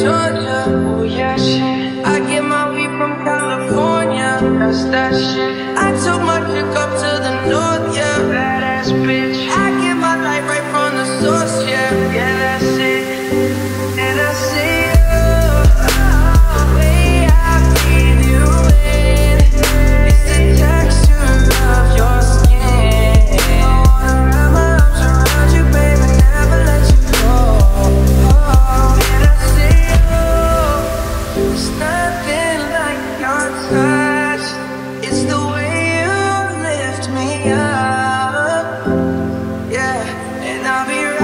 Georgia. Oh yeah, shit. I get my weed from California. That's that shit. I took my chick up to the north, yeah. Badass bitch. and I'll be right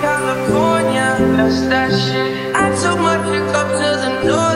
California, that's that shit. I took my pickup to the north.